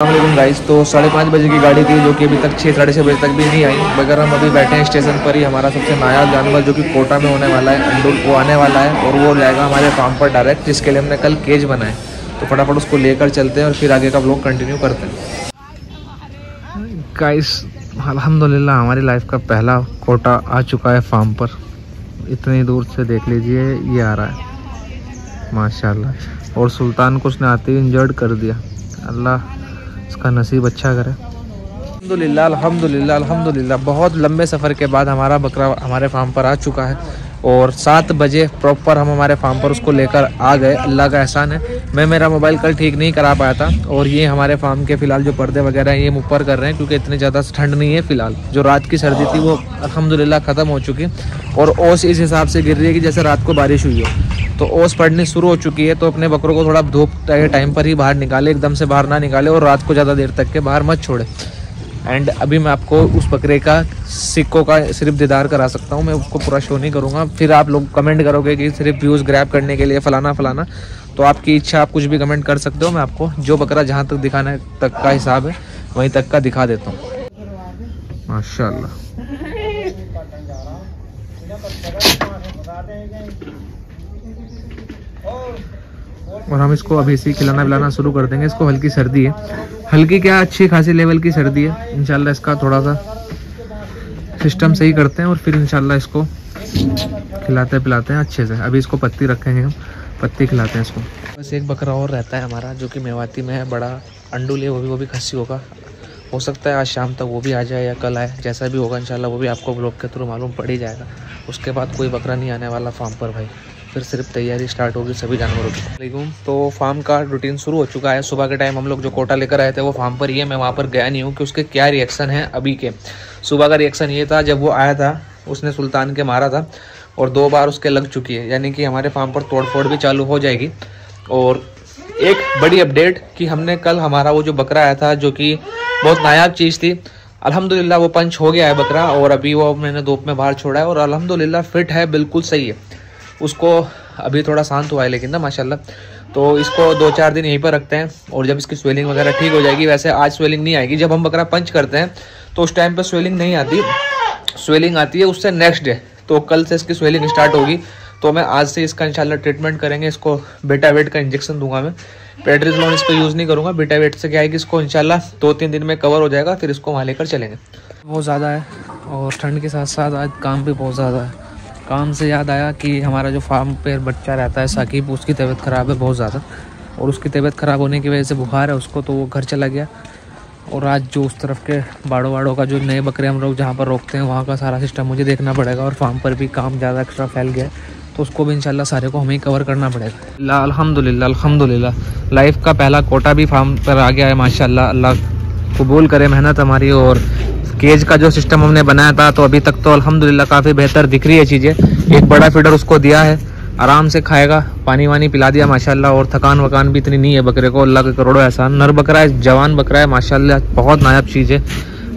अल्लाम guys तो साढ़े पाँच बजे की गाड़ी थी, जो कि अभी तक छः साढ़े छः बजे तक भी नहीं आई। मगर हम अभी बैठे हैं स्टेशन पर ही, हमारा सबसे नया जानवर, जो कि कोटा में होने वाला है, अंडुल, वो आने वाला है, और वो जाएगा हमारे फार्म पर डायरेक्ट जिसके लिए हमने कल केज बनाए तो फटाफट उसको लेकर चलते हैं, और फिर आगे का ब्लॉग कंटिन्यू करते हैं। गाइस अल्हम्दुलिल्लाह, हमारी लाइफ का पहला कोटा आ चुका है फार्म पर। इतनी दूर से देख लीजिए, ये आ रहा है। माशाल्लाह। और सुल्तान को उसने आते ही इंजर्ड कर दिया। अल्लाह। उसका नसीब अच्छा करे। अल्हम्दुलिल्लाह अल्हम्दुलिल्लाह अल्हम्दुलिल्लाह। बहुत लंबे सफ़र के बाद हमारा बकरा हमारे फार्म पर आ चुका है और सात बजे प्रॉपर हम हमारे फार्म पर उसको लेकर आ गए। अल्लाह का एहसान है। मैं मेरा मोबाइल कल ठीक नहीं करा पाया था और ये हमारे फार्म के फ़िलहाल जो पर्दे वगैरह हैं, ये ऊपर कर रहे हैं क्योंकि इतनी ज़्यादा ठंड नहीं है फ़िलहाल। जो रात की सर्दी थी वो अलहमदिल्ला ख़त्म हो चुकी और ओस इस हिसाब से गिर रही है कि जैसे रात को बारिश हुई हो। तो ओस पड़नी शुरू हो चुकी है तो अपने बकरों को थोड़ा धूप टाइम पर ही बाहर निकाले एकदम से बाहर ना निकाले और रात को ज़्यादा देर तक के बाहर मत छोड़े। एंड अभी मैं आपको उस बकरे का सिक्कों का सिर्फ़ दीदार करा सकता हूँ मैं उसको पूरा शो नहीं करूँगा। फिर आप लोग कमेंट करोगे कि सिर्फ़ व्यूज़ ग्रैब करने के लिए फलाना फलाना तो आपकी इच्छा आप कुछ भी कमेंट कर सकते हो मैं आपको जो बकरा जहाँ तक दिखाने तक का हिसाब है वहीं तक का दिखा देता हूँ। माशा और हम इसको अभी से खिलाना पिलाना शुरू कर देंगे। इसको हल्की सर्दी है। हल्की क्या अच्छी खासी लेवल की सर्दी है। इनशाला इसका थोड़ा सा सिस्टम सही करते हैं और फिर इनशाला इसको खिलाते पिलाते हैं अच्छे से। अभी इसको पत्ती रखेंगे हम। पत्ती खिलाते हैं इसको। बस एक बकरा और रहता है हमारा, जो कि मेवाती में है। बड़ा अंडू है, वो भी वो भी खस्सी होगा। हो सकता है आज शाम तक वो भी आ जाए या कल आए। जैसा भी होगा इंशाल्लाह वो भी आपको ब्लॉग के थ्रू मालूम पड़ ही जाएगा। उसके बाद कोई बकरा नहीं आने वाला फार्म पर भाई। फिर सिर्फ़ तैयारी स्टार्ट होगी, सभी जानवरों की। तो फार्म का रूटीन शुरू हो चुका है। सुबह के टाइम हम लोग जो कोटा लेकर आए थे, वो फार्म पर ही है। मैं वहाँ पर गया नहीं हूँ कि उसके क्या रिएक्शन है अभी के। सुबह का रिएक्शन ये था, जब वो आया था, उसने सुल्तान के मारा था और दो बार उसके लग चुकी है। यानी कि हमारे फार्म पर तोड़फोड़ भी चालू हो जाएगी। और एक बड़ी अपडेट कि हमने कल हमारा वो जो बकरा आया था, जो कि बहुत नायाब चीज़ थी, अल्हम्दुलिल्लाह वो पंच हो गया है बकरा और अभी वो मैंने धूप में बाहर छोड़ा है और अल्हम्दुलिल्लाह फिट है, बिल्कुल सही है। उसको अभी थोड़ा शांत हुआ है, लेकिन ना, माशाल्लाह। तो इसको दो चार दिन यहीं पर रखते हैं, और जब इसकी स्वेलिंग वगैरह ठीक हो जाएगी, वैसे आज स्वेलिंग नहीं आएगी। जब हम बकरा पंच करते हैं तो उस टाइम पर स्वेलिंग नहीं आती। स्वेलिंग आती है उससे नेक्स्ट डे तो कल से इसकी स्वेलिंग स्टार्ट होगी। तो मैं आज से इसका इंशाल्लाह ट्रीटमेंट करेंगे। इसको बेटावेट का इंजेक्शन दूँगा मैं। पेड्रिजलोन इसको यूज़ नहीं करूँगा। बेटावेट से क्या है कि इसको इंशाल्लाह दो तीन दिन में कवर हो जाएगा, फिर इसको वहाँ लेकर चलेंगे। बहुत ज़्यादा है, और ठंड के साथ साथ आज काम भी बहुत ज़्यादा है। काम से याद आया कि हमारा जो फार्म पर बच्चा रहता है साकिब, उसकी तबीयत ख़राब है बहुत ज़्यादा। और उसकी तबीयत ख़राब होने की वजह से बुखार है उसको तो वो घर चला गया। और आज जो उस तरफ़ के बाड़ों वाड़ों का जो नए बकरे हम लोग जहाँ पर रोकते हैं, वहाँ का सारा सिस्टम मुझे देखना पड़ेगा और फार्म पर भी काम ज़्यादा एक्स्ट्रा फैल गया तो उसको भी इंशाल्लाह सारे को हमें कवर करना पड़ेगा। अल्हम्दुलिल्लाह अल्हम्दुलिल्लाह। लाइफ का पहला कोटा भी फार्म पर आ गया है, माशाल्लाह। अल्लाह कबूल करे मेहनत हमारी और केज का जो सिस्टम हमने बनाया था तो अभी तक तो अल्हम्दुलिल्लाह काफ़ी बेहतर दिख रही है चीज़ें। एक बड़ा फीडर उसको दिया है, आराम से खाएगा, पानी वानी पिला दिया, माशाल्लाह, और थकान वकान भी इतनी नहीं है बकरे को, अल्लाह के करोड़ों एहसान। नर बकरा है, जवान बकरा है, माशाल्लाह, बहुत नायाब चीज़ है।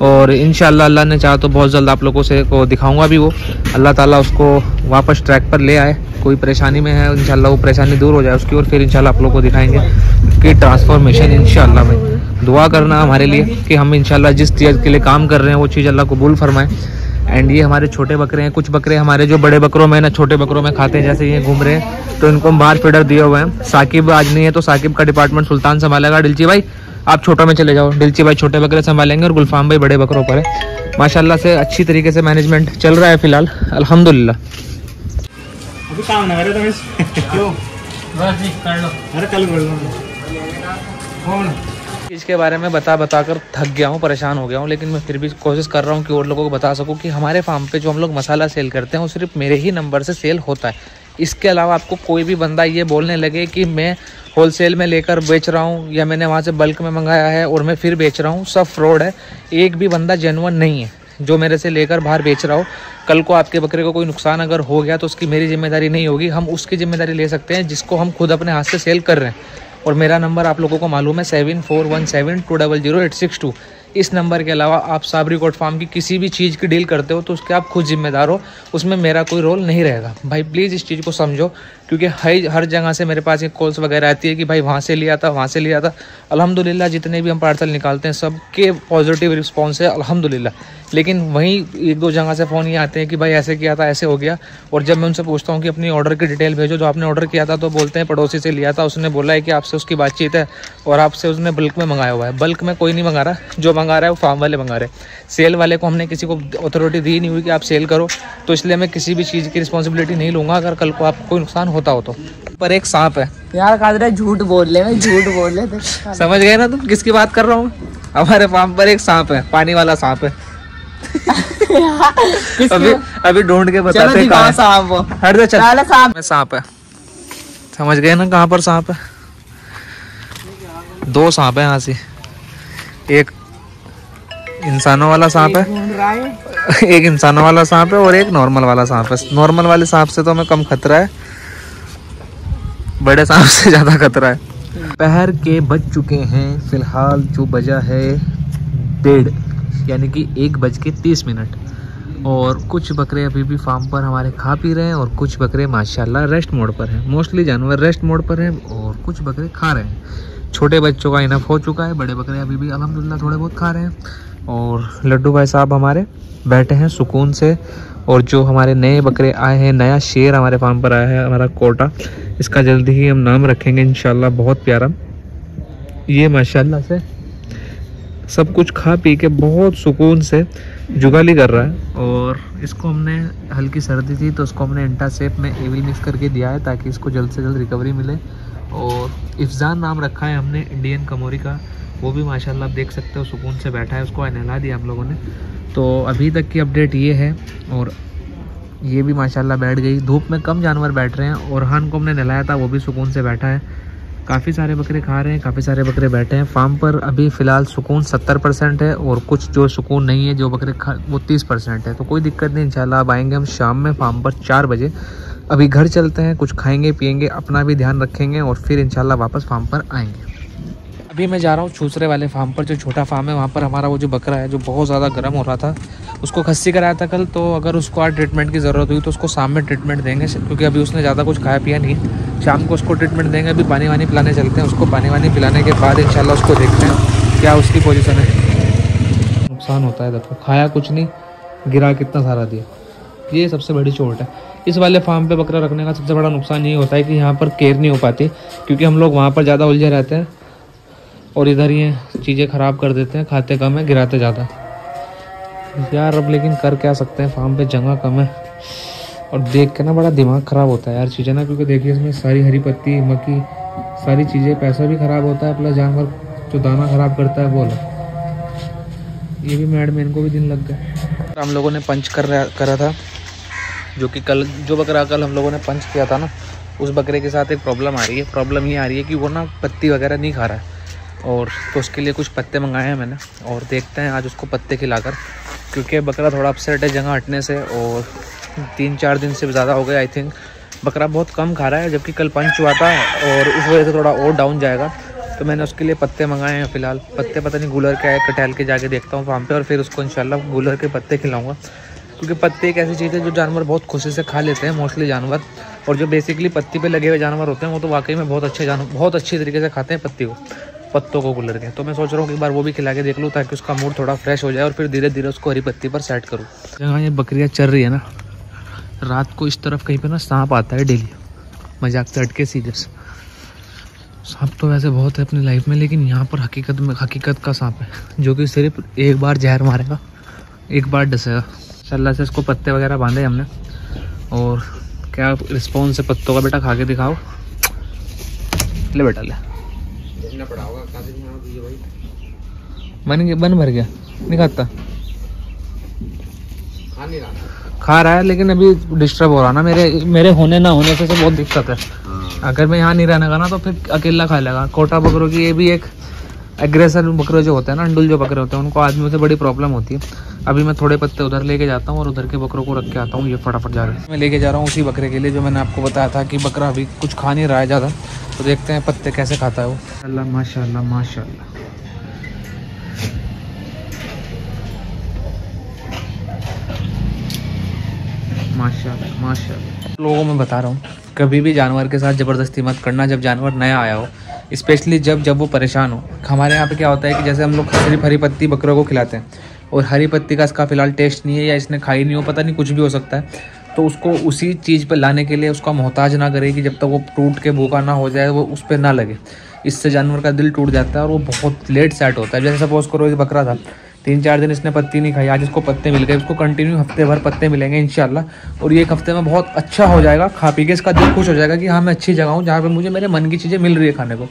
और इन अल्लाह ने चाहा तो बहुत जल्द आप लोगों से को दिखाऊँगा भी वो। अल्लाह ताला उसको वापस ट्रैक पर ले आए। कोई परेशानी में है इन वो परेशानी दूर हो जाए, उसकी और फिर इंशाल्लाह आप लोग को दिखाएँगे। उसकी ट्रांसफॉर्मेशन इन में दुआ करना हमारे लिए कि हम इंशाल्लाह जिस चीज़ के लिए काम कर रहे हैं, वो चीज़ अल्लाह कबूल फरमाएँ। एंड ये हमारे छोटे बकरे हैं, कुछ बकरे हमारे जो बड़े बकरों में ना, छोटे बकरों में खाते हैं, जैसे ये घूम रहे हैं तो इनको बाहर फीडर दिए हुए हैं। साकिब आज नहीं है तो साकिब का डिपार्टमेंट सुल्तान संभालेगा। डिलची भाई आप छोटों में चले जाओ डिल्ची भाई छोटे बकरे संभालेंगे और गुलफाम भाई बड़े बकरों पर है। माशाल्लाह से अच्छी तरीके से मैनेजमेंट चल रहा है फ़िलहाल कल इसके बारे में बता बता कर थक गया हूँ परेशान हो गया हूँ लेकिन मैं फिर भी कोशिश कर रहा हूँ कि और लोगों को बता सकूँ कि हमारे फार्म पे जो हम लोग मसाला सेल करते हैं वो सिर्फ़ मेरे ही नंबर से सेल होता है। इसके अलावा आपको कोई भी बंदा ये बोलने लगे कि मैं होलसेल में लेकर बेच रहा हूँ, या मैंने वहाँ से बल्क में मंगाया है और मैं फिर बेच रहा हूँ, सब फ्रॉड है। एक भी बंदा जेनुअन नहीं है, जो मेरे से लेकर बाहर बेच रहा हो। कल को आपके बकरे को कोई नुकसान अगर हो गया तो उसकी मेरी ज़िम्मेदारी नहीं होगी, हम उसकी ज़िम्मेदारी ले सकते हैं, जिसको हम खुद अपने हाथ से सेल कर रहे हैं। और मेरा नंबर आप लोगों को मालूम है seven four one seven two double zero eight six two इस नंबर के अलावा आप साबरी कोट फार्म की किसी भी चीज़ की डील करते हो तो उसके आप खुद जिम्मेदार हो, उसमें मेरा कोई रोल नहीं रहेगा। भाई प्लीज़ इस चीज़ को समझो। क्योंकि हर हर जगह से मेरे पास एक कॉल्स वगैरह आती है कि भाई वहाँ से लिया था, वहाँ से लिया था। अल्हम्दुलिल्लाह, जितने भी हम पार्सल निकालते हैं, सबके पॉजिटिव रिस्पॉन्स है, अल्हम्दुलिल्लाह। लेकिन वहीं एक दो जगह से फ़ोन ये आते हैं कि भाई ऐसे किया था, ऐसे हो गया। और जब मैं उनसे पूछता हूँ कि अपनी ऑर्डर की डिटेल भेजो, जो आपने ऑर्डर किया था तो बोलते हैं, पड़ोसी से लिया था, उसने बोला है कि आपसे उसकी बातचीत है और आपसे उसने बल्क में मंगाया हुआ है। बल्क में कोई नहीं मंगा रहा, जो मंगा रहा है, वो फार्म वाले मंगा रहे सेल वाले को हमने किसी को अथॉरिटी दी नहीं हुई कि आप सेल करो। तो इसलिए मैं किसी भी चीज़ की रिस्पॉन्सिबिलिटी नहीं लूँगा अगर कल को आपको नुकसान होता हो तो। पर एक सांप है। यार कादरा झूठ बोल ले मैं झूठ बोल ले समझ गए ना तुम किसकी बात कर रहा हूँ? हमारे फार्म पर एक सांप है पानी वाला सांप है। अभी अभी ढूंढ के बताते हैं कहाँ है। सांप हट जा चल। सांप। में सांप है। समझ गए ना कहाँ पर सांप है? दो सांप है यहाँ से। एक इंसानों वाला सांप है। एक इंसानों वाला सांप है और एक नॉर्मल वाला सांप है। नॉर्मल वाले सांप से तो हमें कम खतरा है। बड़े सांप से ज़्यादा खतरा है। पहर के बज चुके हैं फ़िलहाल जो बजा है डेढ़ यानी कि एक बज के तीस मिनट। और कुछ बकरे अभी भी फार्म पर हमारे खा पी रहे हैं और कुछ बकरे माशाल्लाह रेस्ट मोड पर हैं। मोस्टली जानवर रेस्ट मोड पर हैं और कुछ बकरे खा रहे हैं। छोटे बच्चों का इनफ हो चुका है बड़े बकरे अभी भी अल्हम्दुलिल्लाह थोड़े बहुत खा रहे हैं। और लड्डू भाई साहब हमारे बैठे हैं सुकून से, और जो हमारे नए बकरे आए हैं, नया शेर हमारे फार्म पर आया है, हमारा कोटा। इसका जल्दी ही हम नाम रखेंगे इन बहुत प्यारा। ये माशाल्लाह से सब कुछ खा पी के बहुत सुकून से जुगाली कर रहा है। और इसको हमने हल्की सर्दी थी तो उसको हमने इंटा सेप में एविल मिक्स करके दिया है, ताकि इसको जल्द से जल्द रिकवरी मिले। और इफ्जान नाम रखा है हमने, इंडियन कमोरी का। वो भी माशाल्लाह आप देख सकते हो, सुकून से बैठा है, उसको नहला दिया हम लोगों ने। तो अभी तक की अपडेट ये है और ये भी माशाल्लाह बैठ गई। धूप में कम जानवर बैठ रहे हैं और हान को हमने नहलाया था, वो भी सुकून से बैठा है। काफ़ी सारे बकरे खा रहे हैं, काफ़ी सारे बकरे बैठे हैं। फार्म पर अभी फ़िलहाल सुकून सत्तर परसेंट है और कुछ जो सुकून नहीं है, जो बकरे खा, वो तीस परसेंट है। तो कोई दिक्कत नहीं, इंशाल्लाह अब आएँगे हम शाम में फार्म पर चार बजे। अभी घर चलते हैं, कुछ खाएँगे पिएँगे अपना भी ध्यान रखेंगे और फिर इंशाल्लाह वापस फार्म पर आएँगे। अभी मैं जा रहा हूँ छूसरे वाले फार्म पर, जो छोटा फार्म है, वहाँ पर हमारा वो जो बकरा है, जो बहुत ज़्यादा गर्म हो रहा था, उसको खस्सी कराया था कल तो अगर उसको आज ट्रीटमेंट की ज़रूरत हुई तो उसको शाम में ट्रीटमेंट देंगे, क्योंकि अभी उसने ज़्यादा कुछ खाया पिया नहीं। शाम को उसको ट्रीटमेंट देंगे, अभी पानी वानी पिलाने चलते हैं, उसको पानी वानी पिलाने के बाद इंशाल्लाह उसको देखते हैं, क्या उसकी पोजिशन है। नुकसान होता है देखो, खाया कुछ नहीं, गिरा कितना सारा दिया। ये सबसे बड़ी चोट है। इस वाले फार्म पे बकरा रखने का सबसे बड़ा नुकसान ये होता है कि यहाँ पर केयर नहीं हो पाती, क्योंकि हम लोग वहाँ पर ज़्यादा उलझे रहते हैं। और इधर ये चीज़ें ख़राब कर देते हैं, खाते कम है, गिराते ज़्यादा। यार अब लेकिन कर क्या सकते हैं, फार्म पे जगह कम है। और देख के ना बड़ा दिमाग ख़राब होता है यार चीज़ें ना, क्योंकि देखिए इसमें सारी हरी पत्ती, मक्की, सारी चीज़ें, पैसा भी ख़राब होता है, प्लस जानवर जो दाना ख़राब करता है, वो अलग। ये भी मैड में इनको भी दिन लग गए। हम लोगों ने पंच कर करा था, जो कि कल, जो बकरा कल हम लोगों ने पंच किया था ना, उस बकरे के साथ एक प्रॉब्लम आ रही है। प्रॉब्लम ये आ रही है कि वो ना पत्ती वगैरह नहीं खा रहा है। और तो उसके लिए कुछ पत्ते मंगाए हैं मैंने। और देखते हैं आज उसको पत्ते खिलाकर, क्योंकि बकरा थोड़ा अपसेट है जगह हटने से और तीन चार दिन से ज़्यादा हो गए आई थिंक बकरा बहुत कम खा रहा है, जबकि कल पंच हुआ था और उस वजह से थोड़ा और डाउन जाएगा। तो मैंने उसके लिए पत्ते मंगाए हैं फ़िलहाल। पत्ते पता नहीं गूलर के आए, कटहल के जाके देखता हूँ फार्म पे और फिर उसको इंशाल्लाह गूलर के पत्ते खिलाऊँगा। क्योंकि पत्ते एक ऐसी चीज़ है जो जानवर बहुत खुशी से खा लेते हैं मोस्टली जानवर। और जो बेसिकली पत्ती पे लगे हुए जानवर होते हैं, वो तो वाकई में बहुत अच्छे जानवर बहुत अच्छी तरीके से खाते हैं पत्ती को। पत्तों को गुलर के तो मैं सोच रहा हूँ कि एक बार वो भी खिला के देख लूँ ताकि उसका मूड थोड़ा फ्रेश हो जाए और फिर धीरे धीरे उसको हरी पत्ती पर सेट करूँ। जहाँ ये बकरियाँ चल रही है ना। रात को इस तरफ़ कहीं पर ना सांप आता है डेली। मज़ाक से हटके सीधे से सांप तो वैसे बहुत है अपनी लाइफ में लेकिन यहाँ पर हकीकत में हकीकत का सांप है जो कि सिर्फ़ एक बार जहर मारेगा एक बार डसेगा। चल्ला से इसको पत्ते वगैरह बांधे हमने। और क्या रिस्पॉन्स है पत्तों का बेटा खा के दिखाओ। ले बेटा ले। बन गया बन भर गया। नहीं खाता खा रहा है लेकिन अभी डिस्टर्ब हो रहा ना मेरे मेरे होने ना होने से, से बहुत दिक्कत है। अगर मैं यहाँ नहीं रहने का ना तो फिर अकेला खा लेगा। कोटा बकरों की ये भी एक एग्रेसर बकरे जो होते हैं ना अंडुल जो बकरे होते हैं उनको आदमियों से बड़ी प्रॉब्लम होती है। अभी मैं थोड़े पत्ते उधर लेके जाता हूँ और उधर के बकरों को रख के आता हूँ ये फटाफट जा रहे हैं। मैं लेके जा रहा हूँ उसी बकरे के लिए जो मैंने आपको बताया था कि बकरा अभी कुछ खा नहीं रहा है ज़्यादा। तो देखते हैं पत्ते कैसे खाता है वो। अल्लाह माशा माशा माशाल्लाह लोगों में बता रहा हूँ, कभी भी जानवर के साथ ज़बरदस्ती मत करना, जब जानवर नया आया हो स्पेशली जब जब वो परेशान हो। हमारे यहाँ पे क्या होता है कि जैसे हम लोग सिर्फ़ हरी पत्ती बकरों को खिलाते हैं, और हरी पत्ती का इसका फ़िलहाल टेस्ट नहीं है या इसने खाई नहीं हो, पता नहीं कुछ भी हो सकता है तो उसको उसी चीज़ पर लाने के लिए उसका मोहताज ना करे कि जब तक वो टूट के भूखा ना हो जाए, वो उस पर ना लगे। इससे जानवर का दिल टूट जाता है और वो बहुत लेट सेट होता है। जैसे सपोज़ करो ये बकरा था तीन चार दिन इसने पत्ती नहीं खाई। आज इसको पत्ते मिल गए। इसको कंटिन्यू हफ़्ते भर पत्ते मिलेंगे, इंशाल्लाह। और ये एक हफ़्ते में बहुत अच्छा हो जाएगा, खा पी के इसका दिल खुश हो जाएगा कि हाँ मैं अच्छी जगह हूँ जहाँ पर मुझे मेरे मन की चीज़ें मिल रही है खाने को।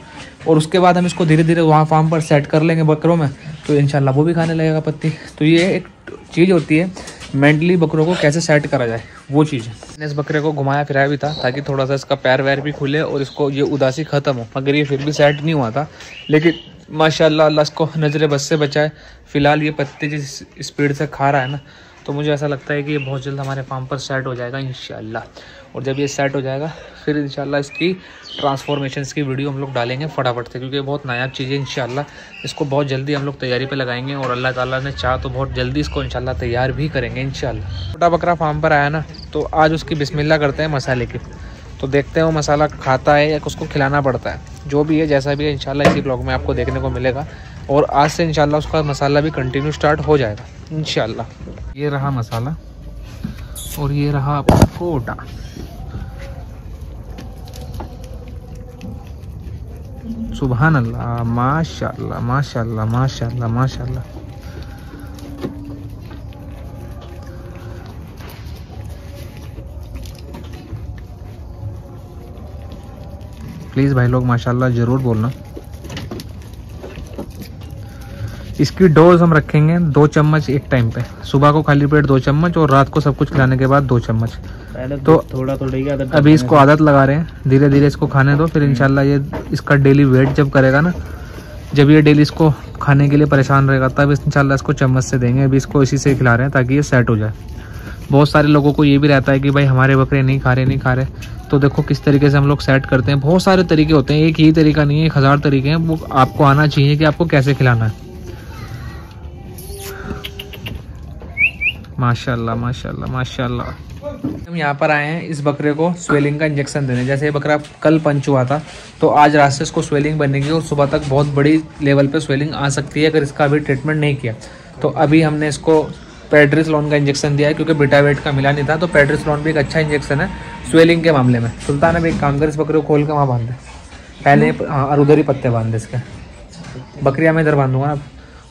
और उसके बाद हम इसको धीरे धीरे वहाँ फार्म पर सेट कर लेंगे बकरों में तो इनशाला वो भी खाने लगेगा पत्ती। तो ये एक चीज़ होती है मेंटली बकरों को कैसे सेट करा जाए, वो चीज़ है। मैंने इस बकरे को घुमाया, फिराया भी था, ताकि थोड़ा सा इसका पैर वैर भी खुले और इसको ये उदासी ख़त्म हो। मगर ये फिर भी सेट नहीं हुआ था। लेकिन माशाल्लाह अल्लाह इसको नज़र बस से बचाए। फ़िलहाल ये पत्ते जिस स्पीड से खा रहा है ना तो मुझे ऐसा लगता है कि ये बहुत जल्द हमारे फार्म पर सेट हो जाएगा इन और जब ये सेट हो जाएगा, फिर इन इसकी ट्रांसफॉर्मेशन की वीडियो हम लोग डालेंगे फटाफट से, क्योंकि बहुत नायाब चीज़ है इन इसको बहुत जल्दी हम लोग तैयारी पे लगाएँगे और अल्लाह ताला ने चाह तो बहुत जल्दी इसको इन तैयार भी करेंगे इन छोटा बकरा फार्म पर आया ना तो आज उसकी बिस्मिल्लाह करते हैं मसाले की। तो देखते हैं वो मसाला खाता है या उसको खिलाना पड़ता है। जो भी है, जैसा भी है, इंशाल्लाह इसी ब्लॉग में आपको देखने को मिलेगा। और आज से इंशाल्लाह उसका मसाला भी कंटिन्यू स्टार्ट हो जाएगा, इंशाल्लाह। ये रहा मसाला और ये रहा फोटा सुबहान अल्लाह माशाल्लाह माशाल्लाह माशाल्लाह माशाल्लाह। प्लीज़ भाई लोग माशाल्लाह ज़रूर बोलना। इसकी डोज हम रखेंगे दो चम्मच एक टाइम पे। सुबह को खाली पेट दो चम्मच और रात को सब कुछ खिलाने के बाद दो चम्मच। तो थोड़ा थोड़ा अभी इसको आदत लगा रहे हैं। धीरे धीरे इसको खाने दो फिर इंशाल्लाह ये इसका डेली वेट जब करेगा ना जब ये डेली इसको खाने के लिए परेशान रहेगा तब इंशाल्लाह इसको चम्मच से देंगे। अभी इसको इसी से खिला रहे हैं ताकि ये सेट हो जाए। बहुत सारे लोगों को ये भी रहता है कि भाई हमारे बकरे नहीं खा रहे, नहीं खा रहे। तो देखो किस तरीके से हम लोग सेट करते हैं। बहुत सारे तरीके होते हैं, एक ही तरीका नहीं है, एक हज़ार तरीके हैं। वो आपको आना चाहिए कि आपको कैसे खिलाना है। माशाल्लाह माशाल्लाह माशाल्लाह। हम यहाँ पर आए हैं इस बकरे को स्वेलिंग का इंजेक्शन देने। जैसे ये बकरा कल पंच हुआ था तो आज रात से इसको स्वेलिंग बनेगी और सुबह तक बहुत बड़ी लेवल पे स्वेलिंग आ सकती है अगर इसका अभी ट्रीटमेंट नहीं किया। तो अभी हमने इसको पेड्रिस लॉन का इंजेक्शन दिया है, क्योंकि बिटावेट का मिला नहीं था तो पेड्रिस लॉन भी एक अच्छा इंजेक्शन है, स्वेलिंग के मामले में। सुल्तान अभी एक काम कर इस बकरे को खोल के वहाँ बाँध दे। पहले हाँ और उधर ही पत्ते बाँध दे इसके। बकरिया मैं इधर बांधूँगा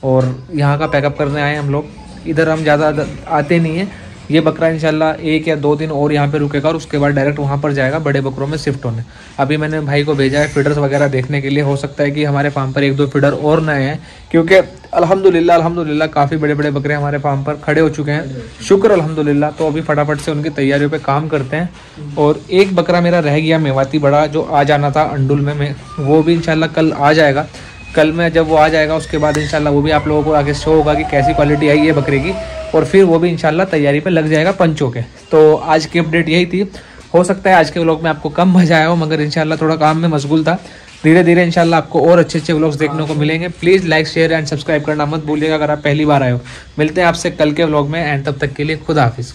और यहाँ का पैकअप करने आए हम लोग। इधर हम ज़्यादा आते नहीं हैं ये बकरा इंशाल्लाह एक या दो दिन और यहाँ पे रुकेगा और उसके बाद डायरेक्ट वहाँ पर जाएगा बड़े बकरों में शिफ्ट होने। अभी मैंने भाई को भेजा है फीडर्स वगैरह देखने के लिए। हो सकता है कि हमारे फार्म पर एक दो फीडर और नए हैं, क्योंकि अल्हम्दुलिल्लाह अल्हम्दुलिल्लाह काफ़ी बड़े बड़े बकरे हमारे फार्म पर खड़े हो चुके हैं। शुक्र अल्हम्दुलिल्लाह तो अभी फटाफट से उनकी तैयारियों पर काम करते हैं। और एक बकरा मेरा रह गया मेवाती बड़ा, जो आ जाना था अंडुल में वो भी इंशाल्लाह कल आ जाएगा। कल में जब वो आ जाएगा, उसके बाद इंशाल्लाह वो भी आप लोगों को आगे शो होगा कि कैसी क्वालिटी आई है बकरे की। और फिर वो भी इंशाल्लाह तैयारी पे लग जाएगा पंचों के। तो आज की अपडेट यही थी। हो सकता है आज के व्लॉग में आपको कम मज़ा आया हो, मगर इंशाल्लाह थोड़ा काम में मशगूल था। धीरे धीरे इंशाल्लाह आपको और अच्छे अच्छे व्लॉग्स देखने को मिलेंगे। Please like share and subscribe करना मत भूलिएगा अगर आप पहली बार आए हो। मिलते हैं आपसे कल के व्लॉग में एंड तब तक के लिए खुदा हाफिज़।